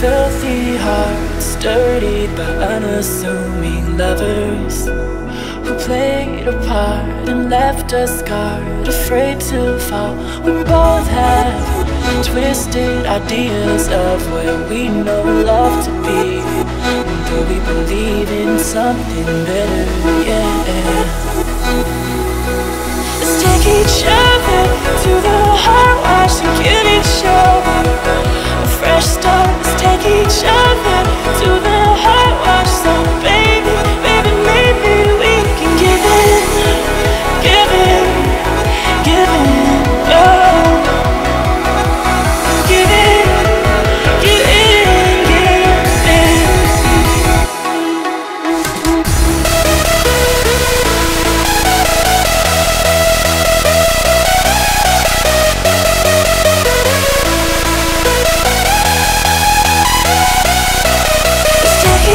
filthy hearts dirtied by unassuming lovers who played a part and left us scarred, afraid to fall. We both have twisted ideas of where we know love to be. Do we believe in something better? Yeah. Let's take each other to the heart wash and give each other fresh take each other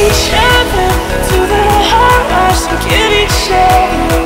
each other to the heart wash and give each other.